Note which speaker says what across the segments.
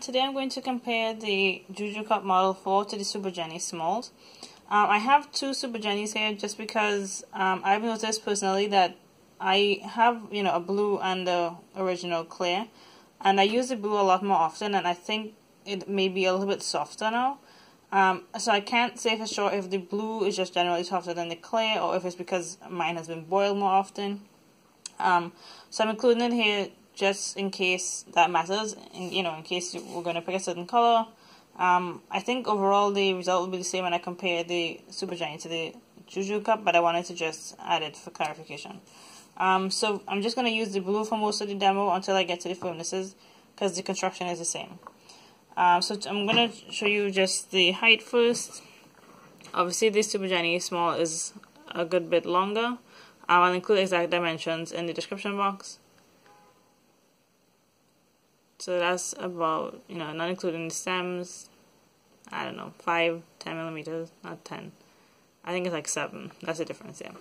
Speaker 1: today I'm going to compare the Juju Cup Model 4 to the Super Jennie Smalls. Um, I have two Super Jennies here just because um, I've noticed personally that I have you know a blue and the original clear and I use the blue a lot more often and I think it may be a little bit softer now. Um, so I can't say for sure if the blue is just generally softer than the clear or if it's because mine has been boiled more often. Um, so I'm including it here just in case that matters, in, you know, in case we're going to pick a certain color. Um, I think overall the result will be the same when I compare the Super Jennie to the Juju Cup, but I wanted to just add it for clarification. Um, so I'm just going to use the blue for most of the demo until I get to the firmnesses, because the construction is the same. Um, so I'm going to show you just the height first. Obviously this Super Jennie small is a good bit longer. Um, I'll include exact dimensions in the description box. So that's about, you know, not including the stems, I don't know, 5, 10 millimeters, not 10. I think it's like 7. That's the difference, yeah.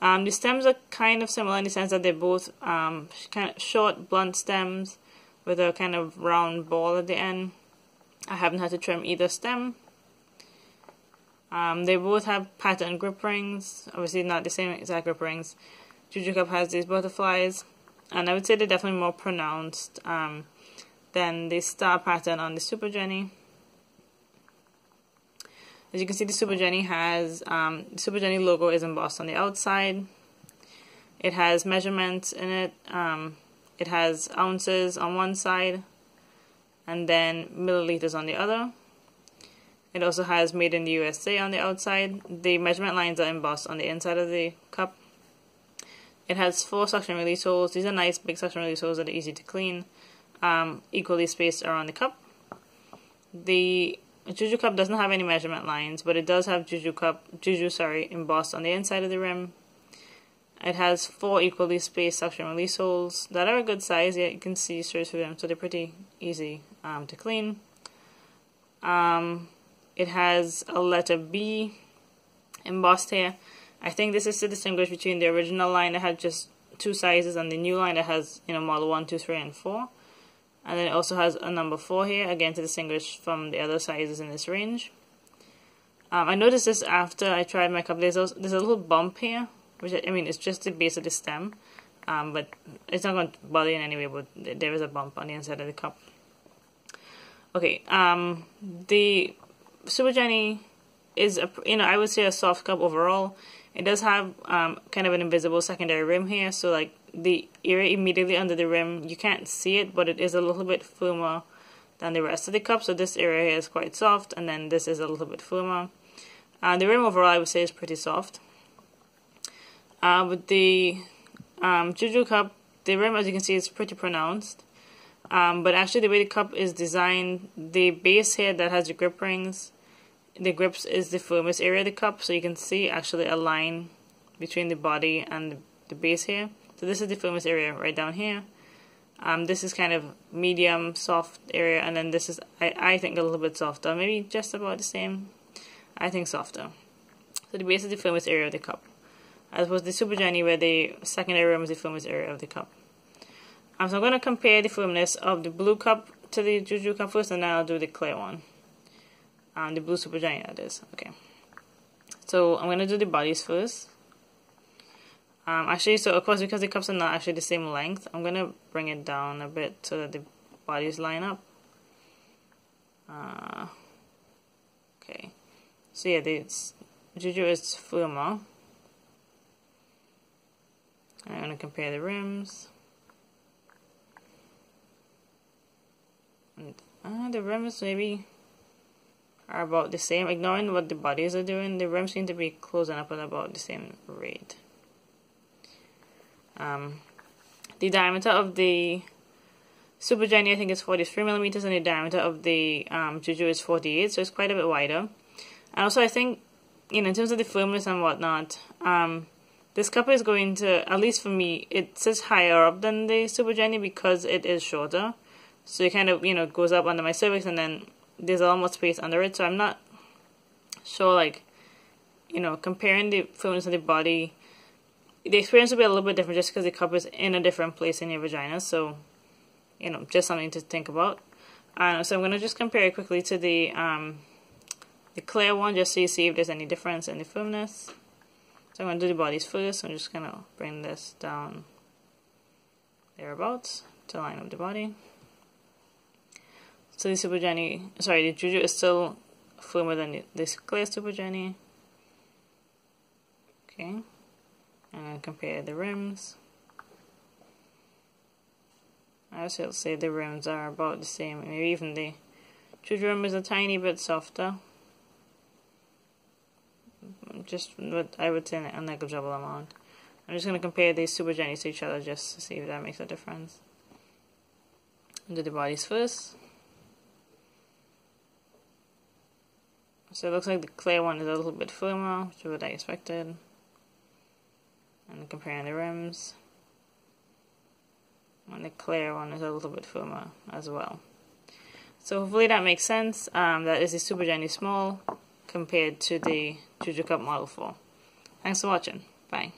Speaker 1: Um, the stems are kind of similar in the sense that they're both um, kind of short, blunt stems with a kind of round ball at the end. I haven't had to trim either stem. Um, they both have pattern grip rings, obviously not the same exact grip rings. Juju Cup has these butterflies and I would say they're definitely more pronounced um, than the star pattern on the Super Jennie. As you can see, the Super Jennie has um, the Super Jennie logo is embossed on the outside. It has measurements in it. Um, it has ounces on one side, and then milliliters on the other. It also has made in the USA on the outside. The measurement lines are embossed on the inside of the cup. It has four suction release holes. These are nice big suction release holes that are easy to clean, um, equally spaced around the cup. The Juju cup doesn't have any measurement lines, but it does have Juju cup, Juju sorry, embossed on the inside of the rim. It has four equally spaced suction release holes that are a good size. Yeah, you can see straight through them, so they're pretty easy um, to clean. Um, it has a letter B embossed here. I think this is to distinguish between the original line that had just two sizes and the new line that has, you know, model 1, 2, 3, and 4. And then it also has a number 4 here, again to distinguish from the other sizes in this range. Um, I noticed this after I tried my cup. There's, also, there's a little bump here, which I, I mean, it's just the base of the stem. Um, but it's not going to bother you in any way, but there is a bump on the inside of the cup. Okay, um, the Super Jennie is, a, you know, I would say a soft cup overall. It does have um, kind of an invisible secondary rim here, so like the area immediately under the rim, you can't see it, but it is a little bit firmer than the rest of the cup. So this area here is quite soft, and then this is a little bit firmer. Uh, the rim overall, I would say, is pretty soft. Uh, with the um, Juju cup, the rim, as you can see, is pretty pronounced. Um, but actually, the way the cup is designed, the base here that has the grip rings the grips is the firmest area of the cup so you can see actually a line between the body and the base here. So this is the firmest area right down here. Um, this is kind of medium soft area and then this is I, I think a little bit softer. Maybe just about the same. I think softer. So the base is the firmest area of the cup. As was the Super Jennie where the secondary rim is the firmest area of the cup. Um, so I'm going to compare the firmness of the blue cup to the Juju cup first and then I'll do the clear one um, the blue Super Jennie that is. Okay. So I'm gonna do the bodies first. Um, actually so of course because the cups are not actually the same length I'm gonna bring it down a bit so that the bodies line up. Uh, okay. So yeah this Juju is firmer I'm gonna compare the rims. And uh, the rims maybe are about the same. Ignoring what the bodies are doing, the rims seem to be closing up at about the same rate. Um, the diameter of the Super Jennie, I think, is 43 millimeters, and the diameter of the um, Juju is 48, so it's quite a bit wider. And also, I think, you know, in terms of the firmness and whatnot, um, this cup is going to, at least for me, it sits higher up than the Super Jennie because it is shorter. So it kind of, you know, goes up under my cervix and then there's a lot more space under it so I'm not sure like you know comparing the firmness of the body the experience will be a little bit different just because the cup is in a different place in your vagina so you know just something to think about Uh, so I'm going to just compare it quickly to the um, the clear one just so you see if there's any difference in the firmness. So I'm going to do the bodies first. I'm just going to bring this down thereabouts to line up the body. So the Super Jennie, sorry, the Juju is still firmer than this clear Super Jennie. Okay, and compare the rims. I would say the rims are about the same, maybe even the Juju rim is a tiny bit softer. Just what I would say a negligible amount. I'm just going to compare these Super Jennies to each other just to see if that makes a difference. Do the bodies first. So it looks like the clear one is a little bit firmer, which is what I expected. And comparing the rims. And the clear one is a little bit firmer as well. So hopefully that makes sense. Um, that is the Super Jennie Small compared to the Juju Cup Model 4. Thanks for watching. Bye.